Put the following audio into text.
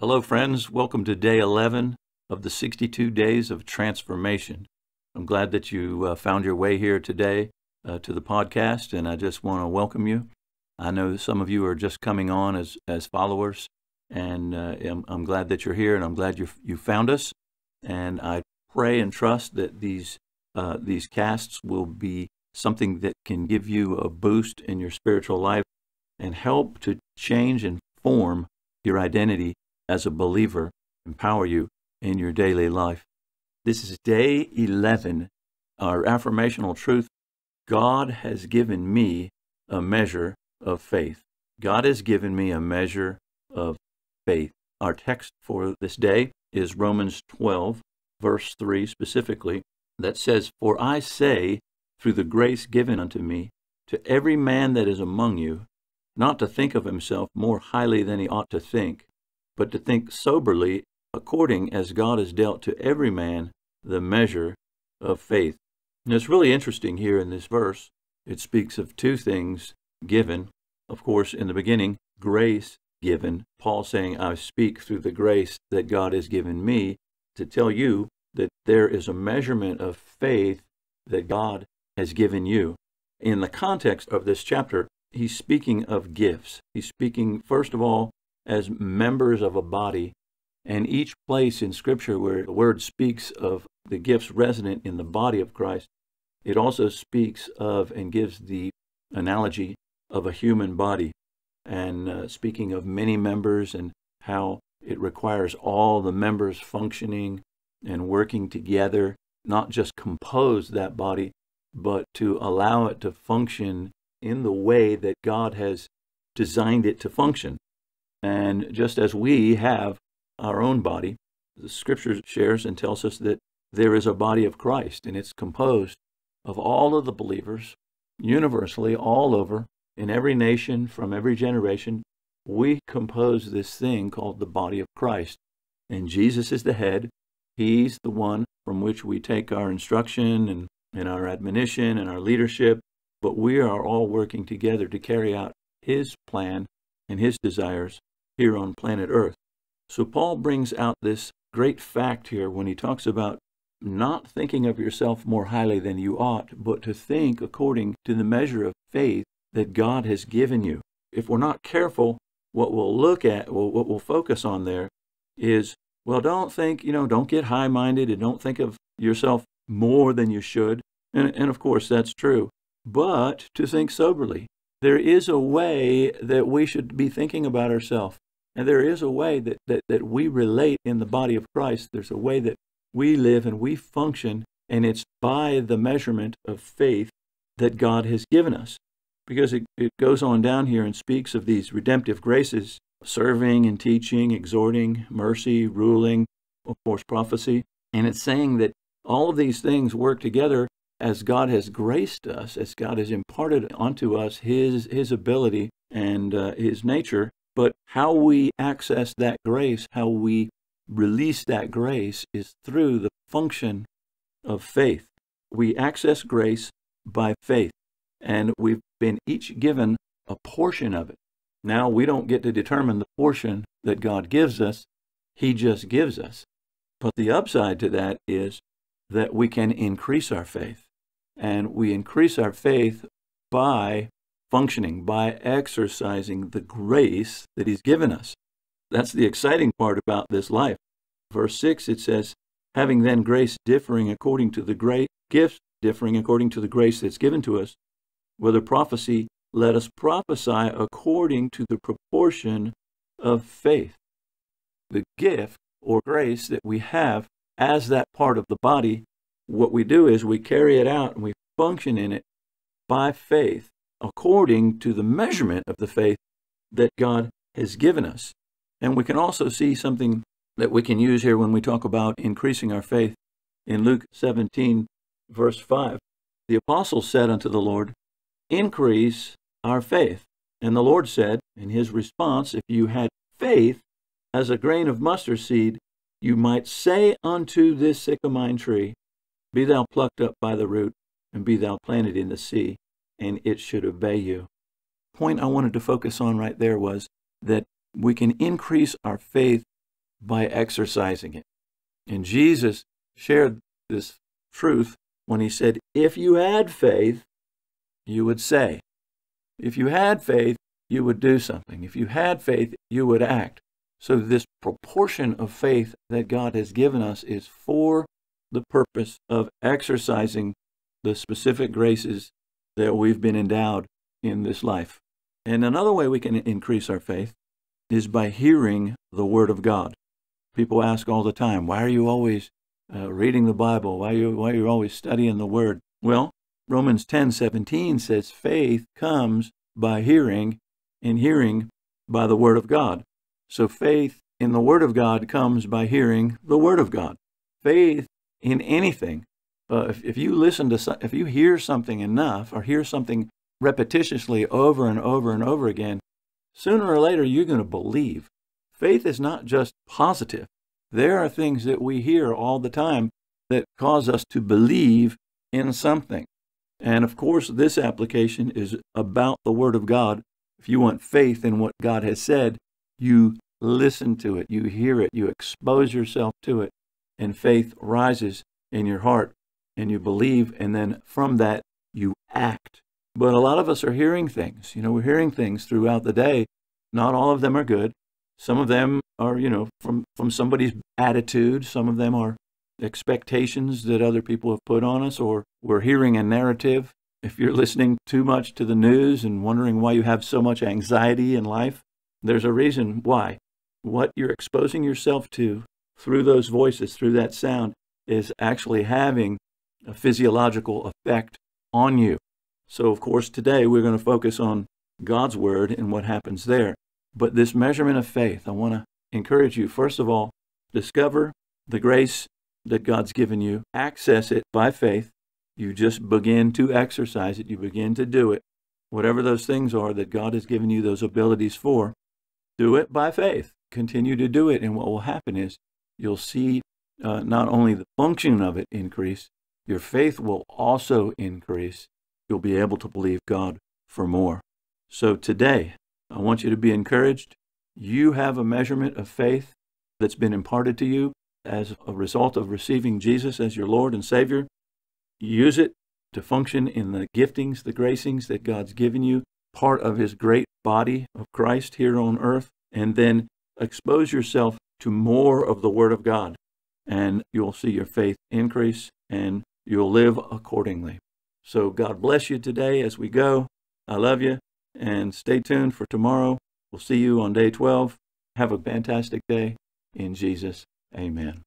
Hello, friends. Welcome to day 11 of the 62 Days of Transformation. I'm glad that you uh, found your way here today uh, to the podcast, and I just want to welcome you. I know some of you are just coming on as, as followers, and uh, I'm, I'm, glad that you're here, and I'm glad you you found us. And I pray and trust that these uh, these casts will be something that can give you a boost in your spiritual life and help to change and form your identity as a believer, empower you in your daily life. This is day 11, our affirmational truth. God has given me a measure of faith. God has given me a measure of faith. Our text for this day is Romans 12, verse 3 specifically, that says, For I say, through the grace given unto me, to every man that is among you, not to think of himself more highly than he ought to think, but to think soberly according as God has dealt to every man the measure of faith. And it's really interesting here in this verse. It speaks of two things given. Of course, in the beginning, grace given. Paul saying, I speak through the grace that God has given me to tell you that there is a measurement of faith that God has given you. In the context of this chapter, he's speaking of gifts. He's speaking, first of all, as members of a body. And each place in Scripture where the word speaks of the gifts resident in the body of Christ, it also speaks of and gives the analogy of a human body. And uh, speaking of many members and how it requires all the members functioning and working together, not just compose that body, but to allow it to function in the way that God has designed it to function. And just as we have our own body, the scripture shares and tells us that there is a body of Christ, and it's composed of all of the believers, universally, all over, in every nation, from every generation. We compose this thing called the body of Christ. And Jesus is the head. He's the one from which we take our instruction and, and our admonition and our leadership. But we are all working together to carry out His plan and His desires here on planet Earth. So Paul brings out this great fact here when he talks about not thinking of yourself more highly than you ought, but to think according to the measure of faith that God has given you. If we're not careful, what we'll look at, what we'll focus on there is, well, don't think, you know, don't get high minded and don't think of yourself more than you should. And, and of course, that's true. But to think soberly. There is a way that we should be thinking about ourselves. And there is a way that, that, that we relate in the body of Christ. There's a way that we live and we function, and it's by the measurement of faith that God has given us. Because it, it goes on down here and speaks of these redemptive graces serving and teaching, exhorting, mercy, ruling, of course, prophecy. And it's saying that all of these things work together as God has graced us, as God has imparted unto us His, His ability and uh, His nature but how we access that grace, how we release that grace, is through the function of faith. We access grace by faith, and we've been each given a portion of it. Now, we don't get to determine the portion that God gives us, He just gives us. But the upside to that is that we can increase our faith. And we increase our faith by functioning, by exercising the grace that He's given us. That's the exciting part about this life. Verse 6, it says, Having then grace differing according to the great gifts, differing according to the grace that's given to us, whether prophecy, let us prophesy according to the proportion of faith. The gift or grace that we have as that part of the body, what we do is we carry it out and we function in it by faith according to the measurement of the faith that God has given us. And we can also see something that we can use here when we talk about increasing our faith in Luke 17, verse 5. The apostle said unto the Lord, Increase our faith. And the Lord said, in his response, If you had faith as a grain of mustard seed, you might say unto this sycamore tree, Be thou plucked up by the root, and be thou planted in the sea, and it should obey you. Point I wanted to focus on right there was that we can increase our faith by exercising it. And Jesus shared this truth when he said, If you had faith, you would say. If you had faith, you would do something. If you had faith, you would act. So, this proportion of faith that God has given us is for the purpose of exercising the specific graces that we've been endowed in this life. And another way we can increase our faith is by hearing the Word of God. People ask all the time, why are you always uh, reading the Bible? Why are, you, why are you always studying the Word? Well, Romans 10 17 says, faith comes by hearing, and hearing by the Word of God. So faith in the Word of God comes by hearing the Word of God. Faith in anything. Uh, if, if you listen to, if you hear something enough or hear something repetitiously over and over and over again, sooner or later you're going to believe. Faith is not just positive. There are things that we hear all the time that cause us to believe in something. And of course, this application is about the Word of God. If you want faith in what God has said, you listen to it, you hear it, you expose yourself to it, and faith rises in your heart, and you believe, and then from that, you act. But a lot of us are hearing things. You know, we're hearing things throughout the day. Not all of them are good. Some of them are, you know, from, from somebody's attitude. Some of them are expectations that other people have put on us, or we're hearing a narrative. If you're listening too much to the news and wondering why you have so much anxiety in life, there's a reason why. What you're exposing yourself to through those voices, through that sound, is actually having a physiological effect on you. So, of course, today we're going to focus on God's Word and what happens there. But this measurement of faith, I want to encourage you, first of all, discover the grace that God's given you, access it by faith. You just begin to exercise it, you begin to do it. Whatever those things are that God has given you those abilities for, do it by faith. Continue to do it. And what will happen is you'll see uh, not only the function of it increase, your faith will also increase. You'll be able to believe God for more. So today, I want you to be encouraged. You have a measurement of faith that's been imparted to you as a result of receiving Jesus as your Lord and Savior. Use it to function in the giftings, the gracings that God's given you, part of His great body of Christ here on earth, and then expose yourself to more of the Word of God, and you'll see your faith increase and you'll live accordingly. So, God bless you today as we go. I love you, and stay tuned for tomorrow. We'll see you on day 12. Have a fantastic day in Jesus. Amen.